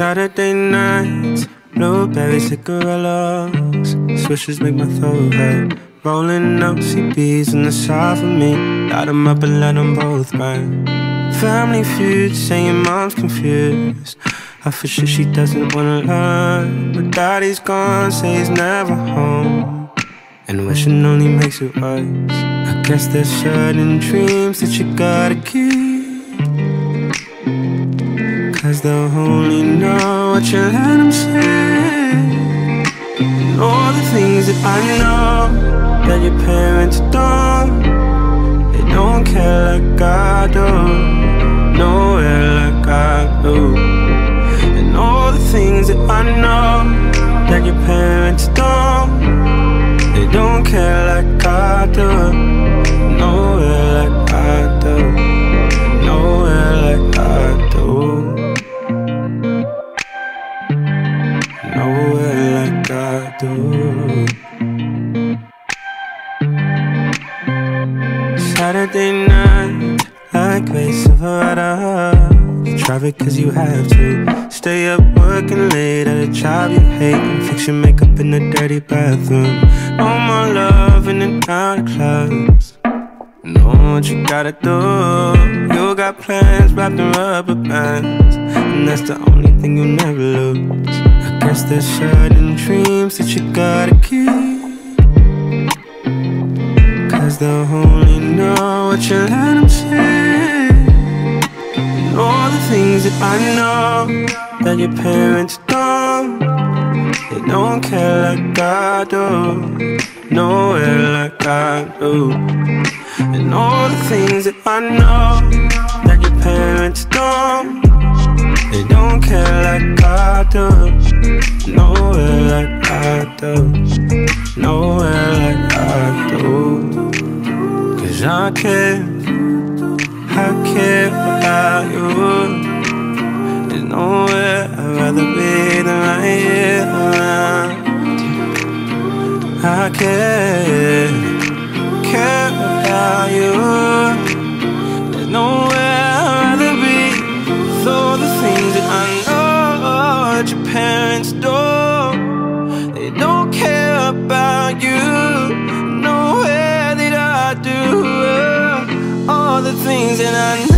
Saturday nights, blueberry cigarillos, Swishers make my throat hurt. Rolling up CBs in the side for me, light them up and let them both burn. Family feud, saying mom's confused. I for sure she doesn't wanna learn, but daddy's gone, say he's never home. And wishing only makes it worse. I guess there's certain dreams that you gotta keep. Cause they'll only know what you let them say. And all the things that I know That your parents don't. They don't care like I do Saturday night, like Grace Silverado. You cause you have to. Stay up working late at a job you hate. And fix your makeup in the dirty bathroom. No more love in the dark clubs. Know what you gotta do. You got plans wrapped in rubber bands. And that's the only thing you never lose. I guess there's certain dreams that you gotta keep. Cause they'll only know what you let them say. And all the things that I know that your parents don't. They don't care like I do. Nowhere like I do. And all the things that I know that your parents don't. They don't care like I do. Nowhere like I do. Nowhere Cause I care. I care about you. There's nowhere I'd rather be than right here around. I care, care about you. There's nowhere I'd rather be all the things that I know that your parents do. They don't care about you. Things that I know.